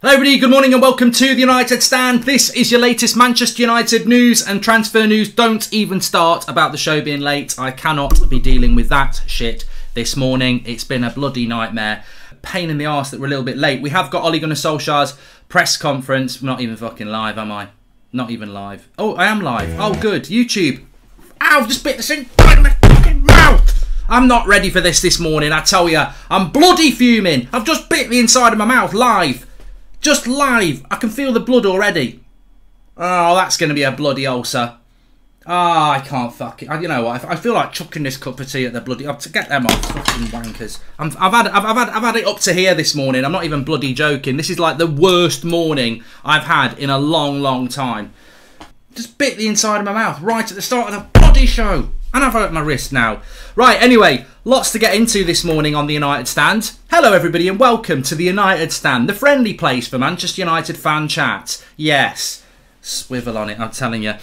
Hello everybody, good morning and welcome to the United Stand. This is your latest Manchester United news and transfer news. Don't even start about the show being late. I cannot be dealing with that shit this morning. It's been a bloody nightmare. Pain in the arse that we're a little bit late. We have got Ole Gunnar Solskjaer's press conference. Not even fucking live, am I? Not even live. Oh, I am live. Oh, good. YouTube. Ow, I've just bit this inside of my fucking mouth. I'm not ready for this this morning, I tell you. I'm bloody fuming. I've just bit the inside of my mouth live. Just live. I can feel the blood already. Oh, that's going to be a bloody ulcer. Ah, oh, I can't fuck it. You know what? I feel like chucking this cup of tea at the bloody. Oh, to get them off, fucking wankers. i have had, I've, I've, had, I've had it up to here this morning. I'm not even bloody joking. This is like the worst morning I've had in a long, long time. Just bit the inside of my mouth right at the start of the bloody show. And I've hurt my wrist now. Right, anyway, lots to get into this morning on the United Stand. Hello, everybody, and welcome to the United Stand, the friendly place for Manchester United fan chat. Yes, swivel on it, I'm telling you.